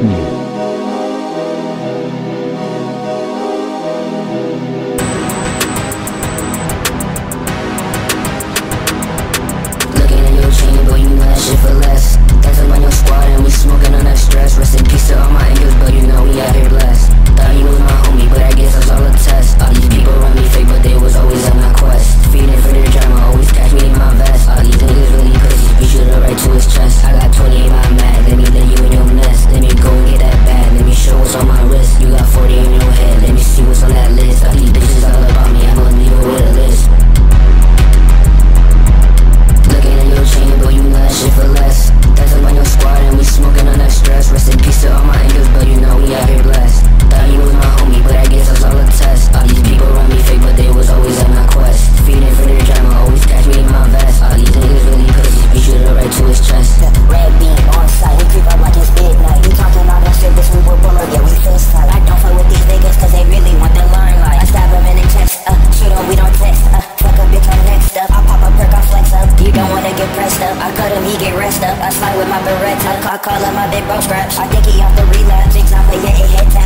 你 messed up. I cut him, he get rest up. I slide with my Beretta. I call, call up my big bro scraps. I think he off the relapse. Big time, but yeah, it hit